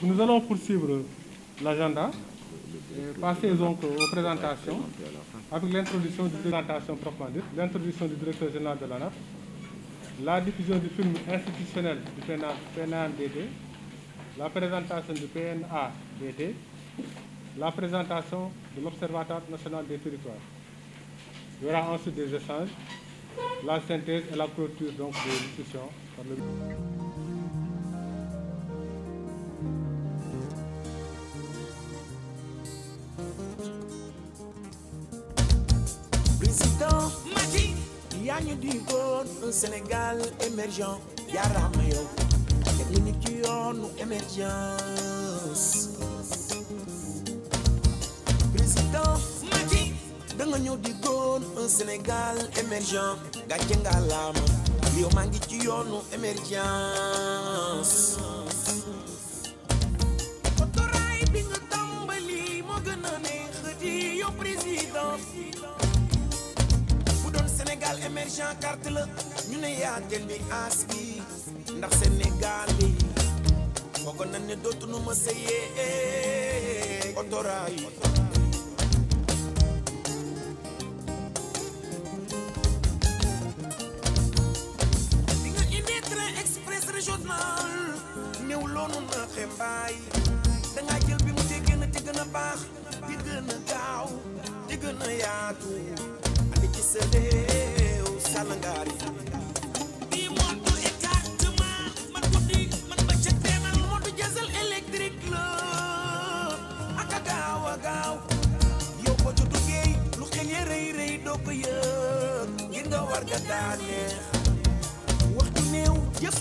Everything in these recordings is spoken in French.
Nous allons poursuivre l'agenda et passer donc aux présentations avec l'introduction de présentation proprement l'introduction du directeur général de l'ANAP, la diffusion du film institutionnel du PNADT, la présentation du PNADT, la présentation de l'Observatoire national des territoires. Il y aura ensuite des échanges, la synthèse et la clôture donc des discussions par le Sénégal émergent jaaraama yow. Teg ñu ci yoonu émergence. Président Macky da nga digoon un Sénégal émergent. Gàcce nga laama. Émergence. Di président. Bu Sénégal émergent carte la ñu ne yaa jël bi as bi ndax Sénégal yi foogoon na ne dootuñu ma sëyee otoraay. Bi nga indi express régional néew loonu na xembaay dangaa jël bi mu te gën a te gën a baax di gën a gaaw di gën a yaatu. Ci sa réew yëg ngir nga war ga daaneex waxtu néew jëf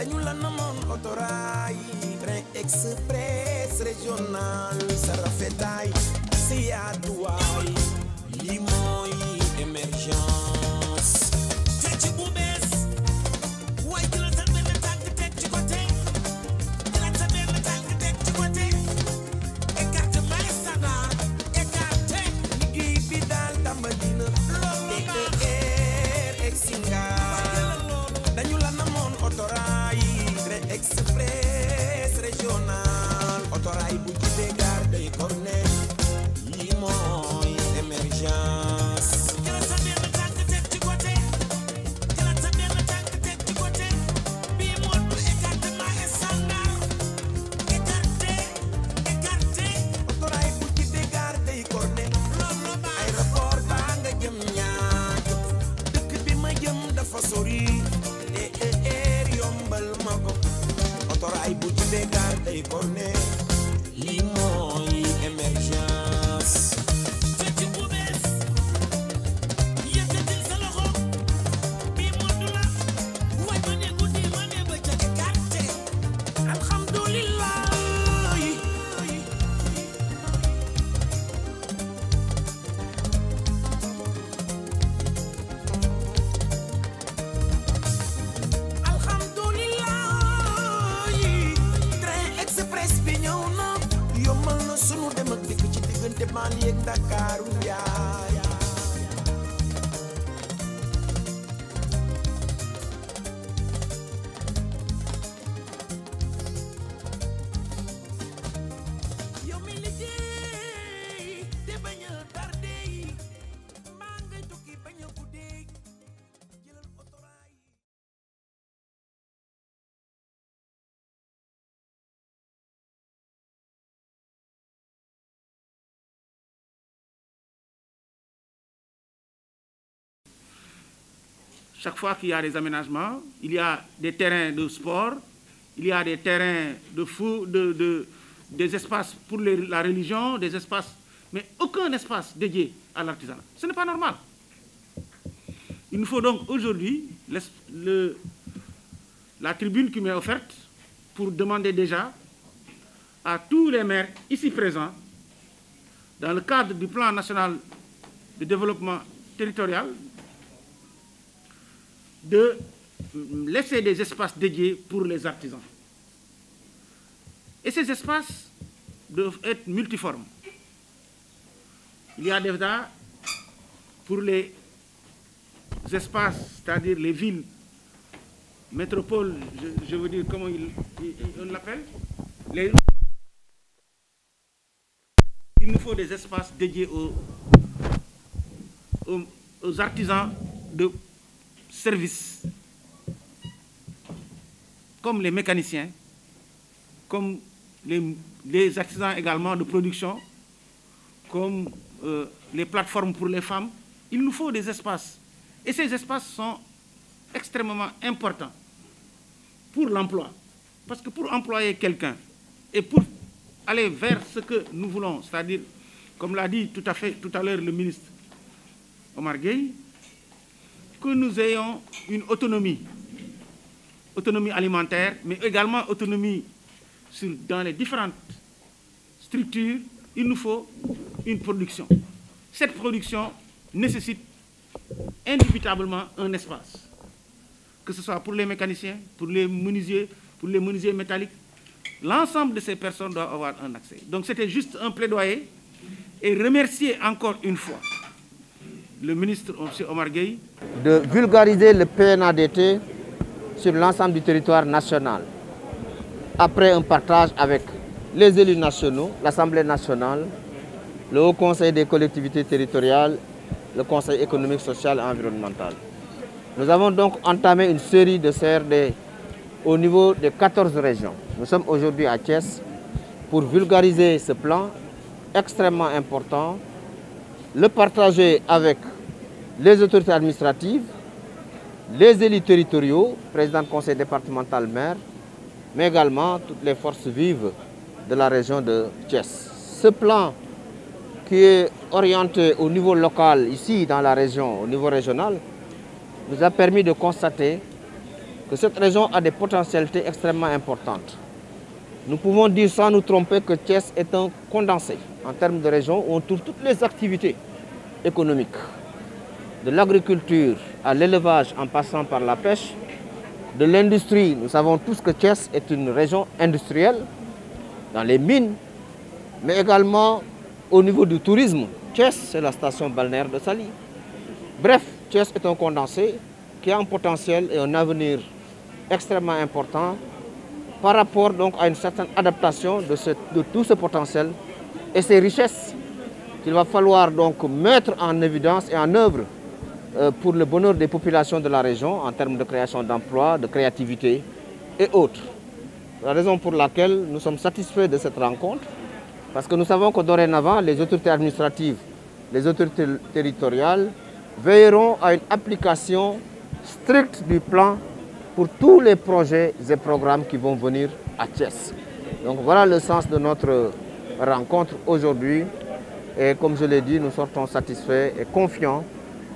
dañu la namoon train express régional sa rafetaay sa yaatuwaay li mooy émergence. Ci bu chaque fois qu'il y a des aménagements, il y a des terrains de sport, il y a des terrains de fou, de, des espaces pour la religion, des espaces, mais aucun espace dédié à l'artisanat. Ce n'est pas normal. Il nous faut donc aujourd'hui la tribune qui m'est offerte pour demander déjà à tous les maires ici présents, dans le cadre du plan national de développement territorial, de laisser des espaces dédiés pour les artisans. Et ces espaces doivent être multiformes. Il y a déjà pour les espaces, c'est-à-dire les villes, métropoles, je, veux dire, comment on l'appelle Il nous faut des espaces dédiés aux, aux artisans de services, comme les mécaniciens, comme les, artisans également de production, comme euh, les plateformes pour les femmes. Il nous faut des espaces. Et ces espaces sont extrêmement importants pour l'emploi. Parce que pour employer quelqu'un et pour aller vers ce que nous voulons, c'est-à-dire, comme l'a dit tout à fait tout à l'heure le ministre Omar Gueye, que nous ayons une autonomie, autonomie alimentaire, mais également autonomie sur, dans les différentes structures, il nous faut une production. Cette production nécessite indubitablement un espace, que ce soit pour les mécaniciens, pour les menuisiers, pour les menuisiers métalliques. L'ensemble de ces personnes doivent avoir un accès. Donc c'était juste un plaidoyer et remercier encore une fois le ministre. Omar Gueye. De vulgariser le PNADT sur l'ensemble du territoire national. Après un partage avec les élus nationaux, l'Assemblée nationale, le Haut Conseil des collectivités territoriales, le Conseil économique, social et environnemental. Nous avons donc entamé une série de CRD au niveau de 14 régions. Nous sommes aujourd'hui à Thiès pour vulgariser ce plan extrêmement important le partager avec les autorités administratives, les élus territoriaux, président du conseil départemental, maire, mais également toutes les forces vives de la région de Thiès. Ce plan qui est orienté au niveau local, ici dans la région, au niveau régional, nous a permis de constater que cette région a des potentialités extrêmement importantes. Nous pouvons dire sans nous tromper que Thiès est un condensé en termes de région où on trouve toutes les activités économiques. De l'agriculture à l'élevage en passant par la pêche, de l'industrie, nous savons tous que Thiès est une région industrielle, dans les mines, mais également au niveau du tourisme. Thiès, c'est la station balnéaire de Sali. Bref, Thiès est un condensé qui a un potentiel et un avenir extrêmement important par rapport donc à une certaine adaptation de, de tout ce potentiel et ces richesses qu'il va falloir donc mettre en évidence et en œuvre euh, pour le bonheur des populations de la région en termes de création d'emplois, de créativité et autres. La raison pour laquelle nous sommes satisfaits de cette rencontre, parce que nous savons que dorénavant, les autorités administratives, les autorités territoriales veilleront à une application stricte du plan pour tous les projets et programmes qui vont venir à Thiès. Donc voilà le sens de notre rencontre aujourd'hui. Et comme je l'ai dit, nous sortons satisfaits et confiants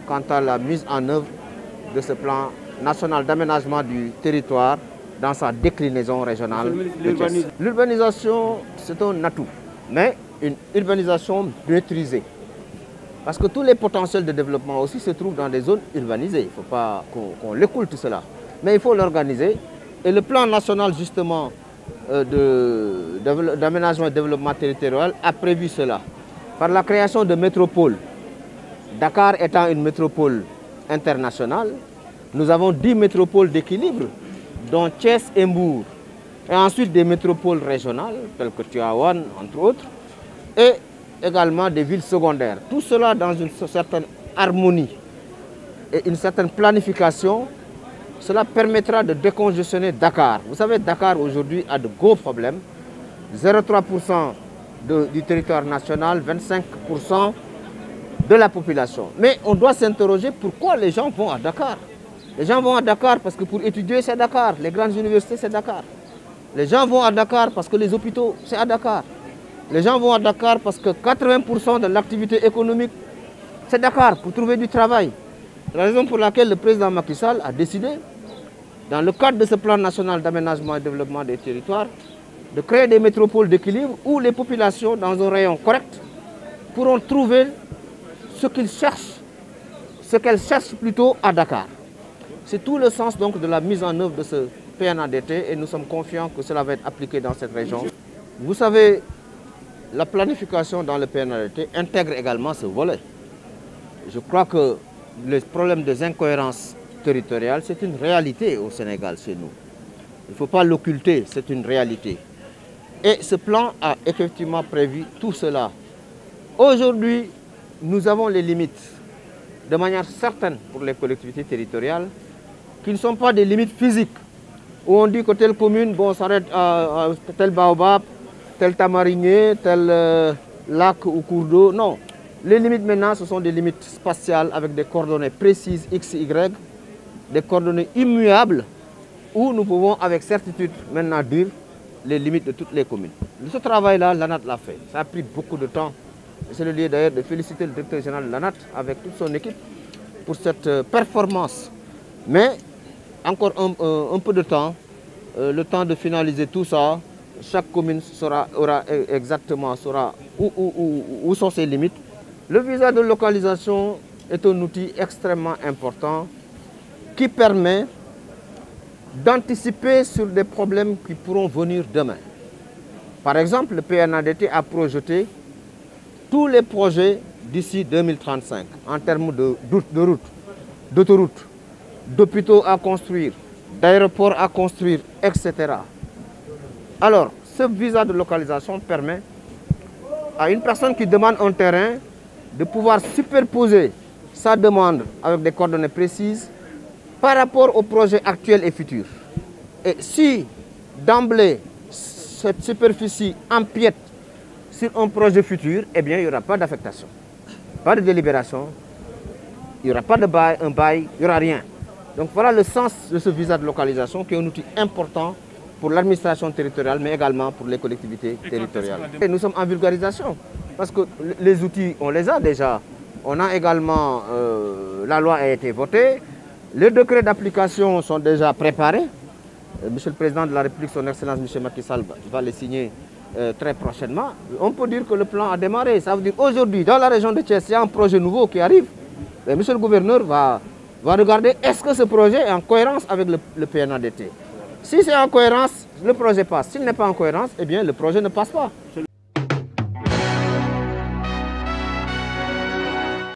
quant à la mise en œuvre de ce plan national d'aménagement du territoire dans sa déclinaison régionale. L'urbanisation, c'est un atout, mais une urbanisation maîtrisée. Parce que tous les potentiels de développement aussi se trouvent dans des zones urbanisées. Il ne faut pas qu'on l'écoule tout cela. Mais il faut l'organiser. Et le plan national justement euh, d'aménagement et développement territorial a prévu cela. Par la création de métropoles. Dakar étant une métropole internationale, nous avons 10 métropoles d'équilibre, dont Thiès et Mbour. Et ensuite des métropoles régionales, telles que Tiawan, entre autres, et également des villes secondaires. Tout cela dans une certaine harmonie et une certaine planification. Cela permettra de décongestionner Dakar. Vous savez, Dakar aujourd'hui a de gros problèmes. 0,3% du territoire national, 25% de la population. Mais on doit s'interroger pourquoi les gens vont à Dakar. Les gens vont à Dakar parce que pour étudier, c'est Dakar. Les grandes universités, c'est Dakar. Les gens vont à Dakar parce que les hôpitaux, c'est à Dakar. Les gens vont à Dakar parce que 80% de l'activité économique, c'est Dakar pour trouver du travail. La raison pour laquelle le président Macky Sall a décidé, dans le cadre de ce plan national d'aménagement et développement des territoires, de créer des métropoles d'équilibre où les populations, dans un rayon correct, pourront trouver ce qu'ils cherchent, ce qu'elles cherchent plutôt à Dakar. C'est tout le sens donc de la mise en œuvre de ce PNADT et nous sommes confiants que cela va être appliqué dans cette région. Vous savez, la planification dans le PNADT intègre également ce volet. Je crois que le problème des incohérences territoriales, c'est une réalité au Sénégal chez nous. Il ne faut pas l'occulter, c'est une réalité. Et ce plan a effectivement prévu tout cela. Aujourd'hui, nous avons les limites, de manière certaine pour les collectivités territoriales, qui ne sont pas des limites physiques, où on dit que telle commune bon, s'arrête à, tel baobab, tel tamarinier, tel euh, lac ou cours d'eau. Non. Les limites maintenant, ce sont des limites spatiales avec des coordonnées précises X, Y, des coordonnées immuables, où nous pouvons avec certitude maintenant dire les limites de toutes les communes. Ce travail-là, l'ANAT l'a fait. Ça a pris beaucoup de temps. C'est le lieu d'ailleurs de féliciter le directeur général de l'ANAT avec toute son équipe pour cette euh, performance. Mais encore un, peu de temps, euh, le temps de finaliser tout ça. Chaque commune saura, aura e, exactement où, où sont ses limites. Le visa de localisation est un outil extrêmement important qui permet d'anticiper sur des problèmes qui pourront venir demain. Par exemple, le PNADT a projeté tous les projets d'ici 2035 en termes de, routes, d'autoroutes, d'hôpitaux à construire, d'aéroports à construire, etc. Alors, ce visa de localisation permet à une personne qui demande un terrain de pouvoir superposer sa demande avec des coordonnées précises par rapport aux projets actuels et futurs. Et si d'emblée cette superficie empiète sur un projet futur, eh bien il n'y aura pas d'affectation, pas de délibération, il n'y aura pas de bail, un bail, il n'y aura rien. Donc voilà le sens de ce visa de localisation qui est un outil important pour l'administration territoriale, mais également pour les collectivités territoriales. Et nous sommes en vulgarisation, parce que les outils, on les a déjà. On a également, euh, la loi a été votée, les décrets d'application sont déjà préparés. Euh, Monsieur le Président de la République, son Excellence M. Macky Sall va les signer euh, très prochainement. On peut dire que le plan a démarré. Ça veut dire aujourd'hui, dans la région de Thiès, il y a un projet nouveau qui arrive. Monsieur le Gouverneur va, va regarder est-ce que ce projet est en cohérence avec le, le PNADT. Si c'est en cohérence, le projet passe. S'il n'est pas en cohérence, eh bien le projet ne passe pas.